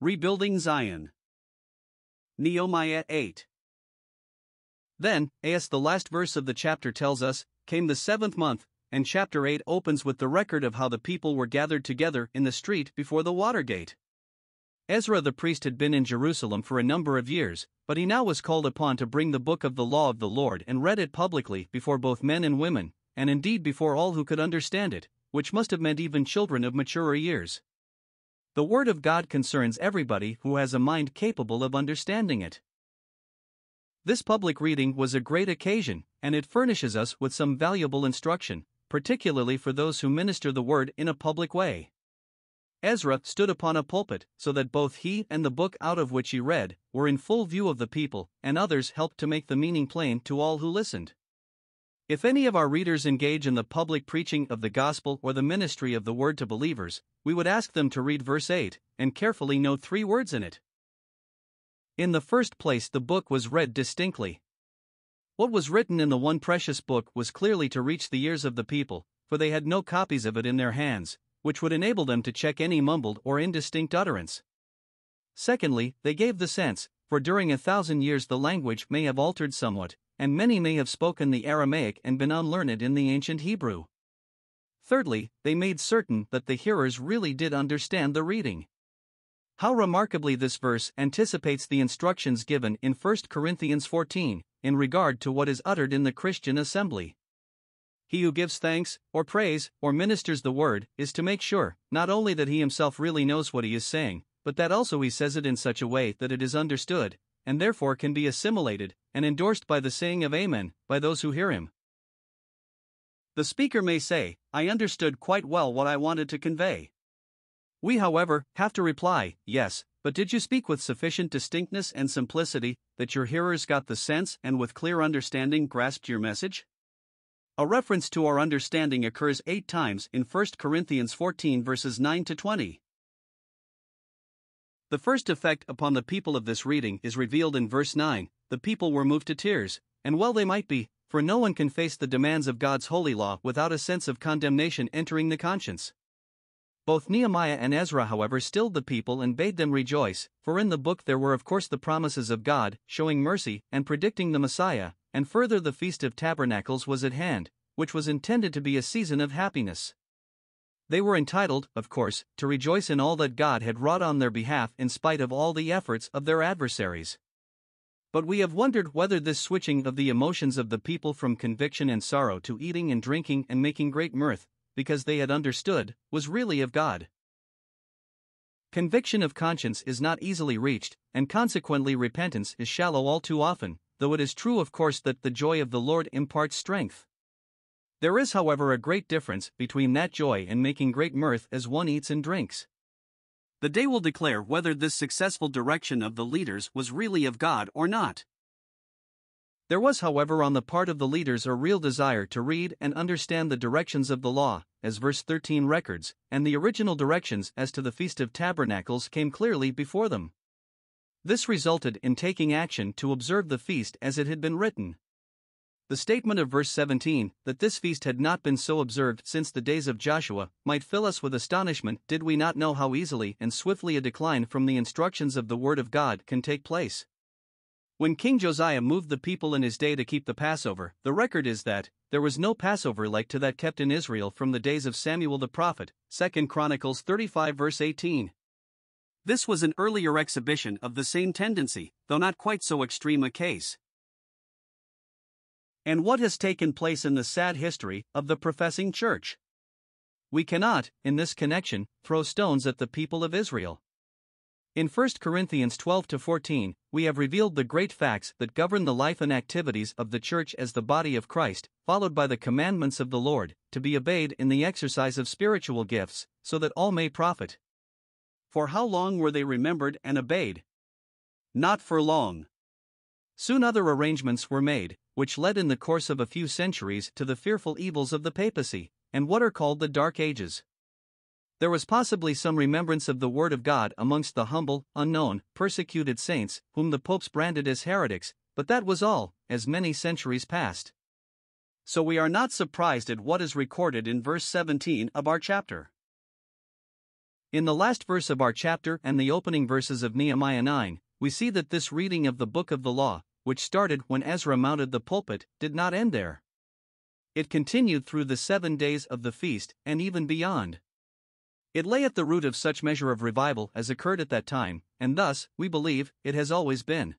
Rebuilding Zion. Nehemiah 8. Then, as the last verse of the chapter tells us, came the seventh month, and chapter 8 opens with the record of how the people were gathered together in the street before the water gate. Ezra the priest had been in Jerusalem for a number of years, but he now was called upon to bring the book of the law of the Lord and read it publicly before both men and women, and indeed before all who could understand it, which must have meant even children of maturer years. The Word of God concerns everybody who has a mind capable of understanding it. This public reading was a great occasion, and it furnishes us with some valuable instruction, particularly for those who minister the Word in a public way. Ezra stood upon a pulpit, so that both he and the book out of which he read were in full view of the people, and others helped to make the meaning plain to all who listened. If any of our readers engage in the public preaching of the gospel or the ministry of the word to believers, we would ask them to read verse 8 and carefully note three words in it. In the first place, the book was read distinctly. What was written in the one precious book was clearly to reach the ears of the people, for they had no copies of it in their hands, which would enable them to check any mumbled or indistinct utterance. Secondly, they gave the sense, for during a thousand years the language may have altered somewhat, and many may have spoken the Aramaic and been unlearned in the ancient Hebrew. Thirdly, they made certain that the hearers really did understand the reading. How remarkably this verse anticipates the instructions given in 1 Corinthians 14 in regard to what is uttered in the Christian assembly. He who gives thanks, or praise, or ministers the word, is to make sure, not only that he himself really knows what he is saying, but that also he says it in such a way that it is understood, and therefore can be assimilated and endorsed by the saying of Amen by those who hear him. The speaker may say, I understood quite well what I wanted to convey. We, however, have to reply, Yes, but did you speak with sufficient distinctness and simplicity that your hearers got the sense and with clear understanding grasped your message? A reference to our understanding occurs eight times in 1 Corinthians 14 verses 9 to 20. The first effect upon the people of this reading is revealed in verse 9 the people were moved to tears, and well they might be, for no one can face the demands of God's holy law without a sense of condemnation entering the conscience. Both Nehemiah and Ezra, however, stilled the people and bade them rejoice, for in the book there were, of course, the promises of God, showing mercy and predicting the Messiah, and further the Feast of Tabernacles was at hand, which was intended to be a season of happiness. They were entitled, of course, to rejoice in all that God had wrought on their behalf in spite of all the efforts of their adversaries. But we have wondered whether this switching of the emotions of the people from conviction and sorrow to eating and drinking and making great mirth, because they had understood, was really of God. Conviction of conscience is not easily reached, and consequently repentance is shallow all too often, though it is true, of course, that the joy of the Lord imparts strength. There is, however, a great difference between that joy and making great mirth as one eats and drinks. The day will declare whether this successful direction of the leaders was really of God or not. There was, however, on the part of the leaders a real desire to read and understand the directions of the law, as verse 13 records, and the original directions as to the Feast of Tabernacles came clearly before them. This resulted in taking action to observe the feast as it had been written. The statement of verse 17, that this feast had not been so observed since the days of Joshua, might fill us with astonishment did we not know how easily and swiftly a decline from the instructions of the Word of God can take place. When King Josiah moved the people in his day to keep the Passover, the record is that there was no Passover like to that kept in Israel from the days of Samuel the prophet, 2 Chronicles 35 verse 18. This was an earlier exhibition of the same tendency, though not quite so extreme a case. And what has taken place in the sad history of the professing church? We cannot, in this connection, throw stones at the people of Israel. In 1 Corinthians 12 14, we have revealed the great facts that govern the life and activities of the church as the body of Christ, followed by the commandments of the Lord, to be obeyed in the exercise of spiritual gifts, so that all may profit. For how long were they remembered and obeyed? Not for long. Soon other arrangements were made, which led in the course of a few centuries to the fearful evils of the papacy, and what are called the Dark Ages. There was possibly some remembrance of the Word of God amongst the humble, unknown, persecuted saints, whom the popes branded as heretics, but that was all, as many centuries passed. So we are not surprised at what is recorded in verse 17 of our chapter. In the last verse of our chapter and the opening verses of Nehemiah 9, we see that this reading of the book of the law, which started when Ezra mounted the pulpit, did not end there. It continued through the seven days of the feast and even beyond. It lay at the root of such measure of revival as occurred at that time, and thus, we believe, it has always been.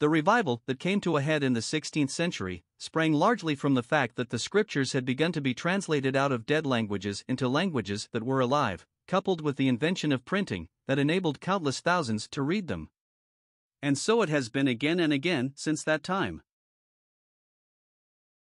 The revival that came to a head in the 16th century sprang largely from the fact that the scriptures had begun to be translated out of dead languages into languages that were alive, coupled with the invention of printing that enabled countless thousands to read them. And so it has been again and again since that time.